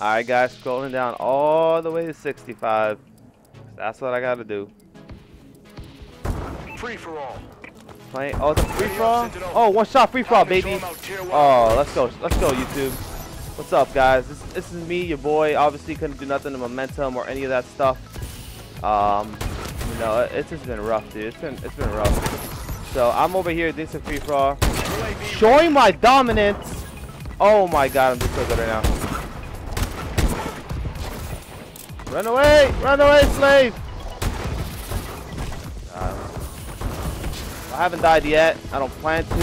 Alright guys, scrolling down all the way to 65. That's what I gotta do. Free for all. Playing oh the free for all? Oh one shot free for all baby. Oh let's go let's go YouTube. What's up guys? This, this is me, your boy. Obviously couldn't do nothing to momentum or any of that stuff. Um you know it, it's just been rough dude. It's been it's been rough. So I'm over here doing some free for all. Showing my dominance. Oh my god, I'm just so good right now. Run away! Run away, slave! Uh, I haven't died yet. I don't plan to.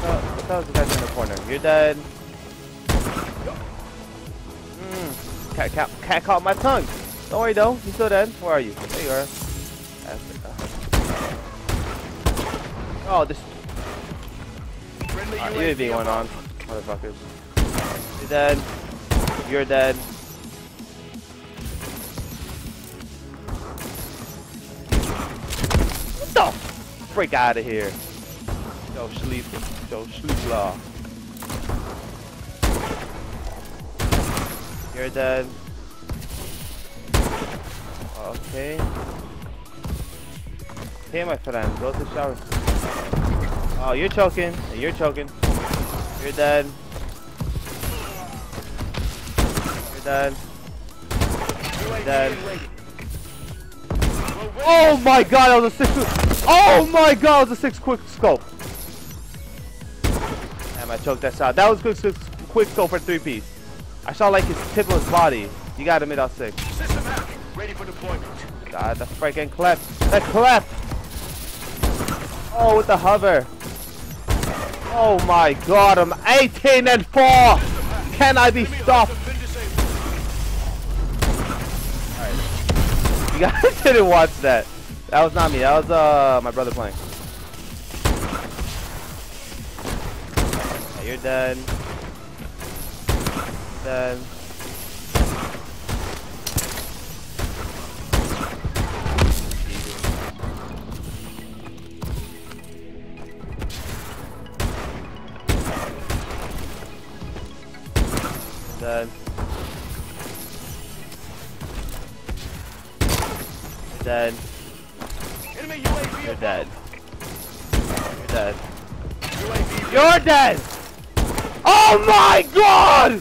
What the hell is the guy in the corner? You're dead. Mm. Cat, cat, cat caught my tongue. Don't worry though. You're still dead. Where are you? There you are. Oh, this. Uh, UAV went on. Motherfuckers. You're dead. You're dead. Freak out of here. Go sleep. Go sleep law. You're dead. Okay. Hey, my friend. Go to the shower. Oh, you're choking. You're choking. You're dead. You're dead. You're dead. Oh my god, that was a six. Oh my god, that was a six quick scope. Damn, I choked that shot. That was quick, quick, quick scope for three piece. I shot like his tip of his body. You got him mid out six. System Ready for deployment. God, the freaking clef. The clef. Oh, with the hover. Oh my god, I'm 18 and 4. Can I be stopped? You guys didn't watch that. That was not me. That was uh my brother playing. you're dead. Dead. Dead. Dead. You're dead. You're dead. You're dead! Oh my god!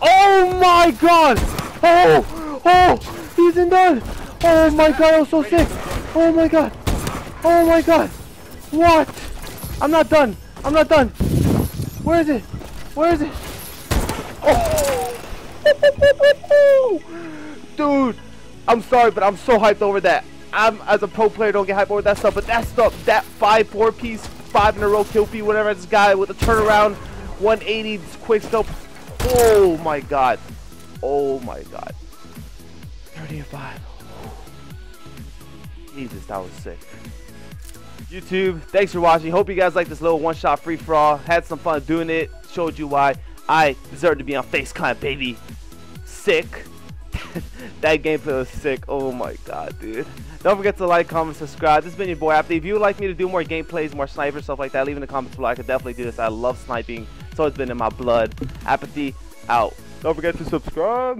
Oh my god! Oh! Oh! He's in dead! Oh my god, I was so sick! Oh my god! Oh my god! What? I'm not done! I'm not done! Where is it? Where is it? Oh! Dude! I'm sorry, but I'm so hyped over that. I'm as a pro player don't get hyped over that stuff, but that stuff, that five four piece, five in a row kill feed, whatever this guy with a turnaround, 180 quick scope. Oh my god. Oh my god. 30 and 5. Jesus, that was sick. YouTube, thanks for watching. Hope you guys like this little one-shot free-for-all. Had some fun doing it. Showed you why I deserve to be on FaZe Clan, baby. Sick. that gameplay was sick. Oh my god, dude. Don't forget to like, comment, subscribe. This has been your boy Apathy. If you would like me to do more gameplays, more sniper stuff like that, leave in the comments below. I could definitely do this. I love sniping. It's always been in my blood. Apathy out. Don't forget to subscribe.